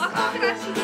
A cooperativa.